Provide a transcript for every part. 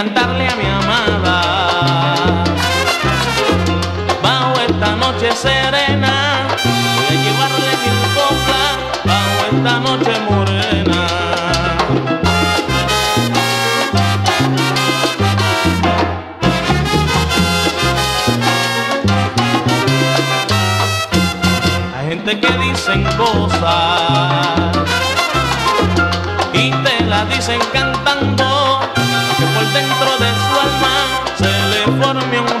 cantarle a mi amada. Bajo esta noche serena, voy a llevarle mil coplas, bajo esta noche morena. Hay gente que dicen cosas y te las dicen cantando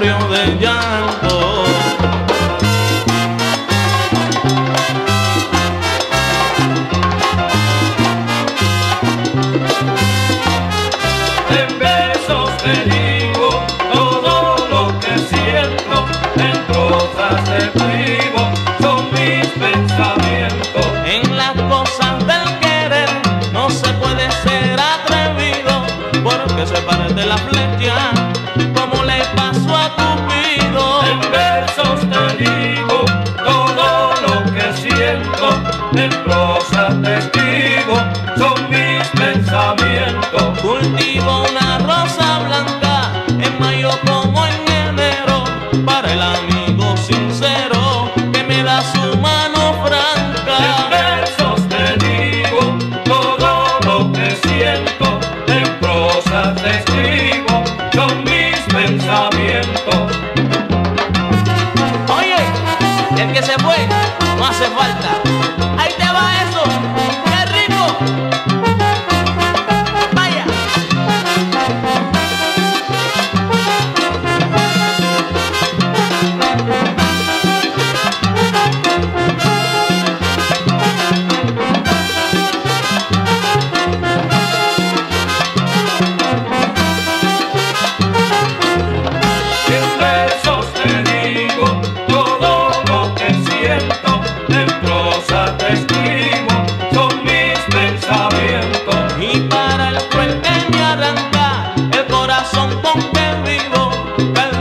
río de llanto. En versos te prosas te escribo, son mis pensamientos. Cultivo una rosa blanca en mayo como en enero para el amigo sincero que me da su mano En franca. versos te digo todo lo que siento, en prosa te escribo, son mis pensamientos. Oye, el que se fue no hace falta.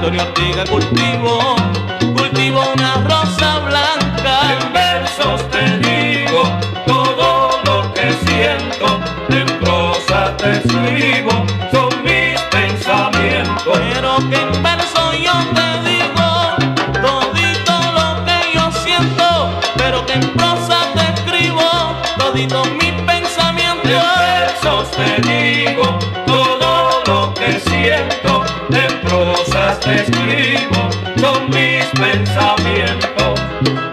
Caldorio Ortega cultivo, cultivo una rosa blanca. En versos te digo todo lo que siento, en prosa te escribo, son mis pensamientos. Pero que en verso yo te digo todito lo que yo siento, pero que en prosa te escribo todito mis pensamientos. En versos te digo escribo son mis pensamientos.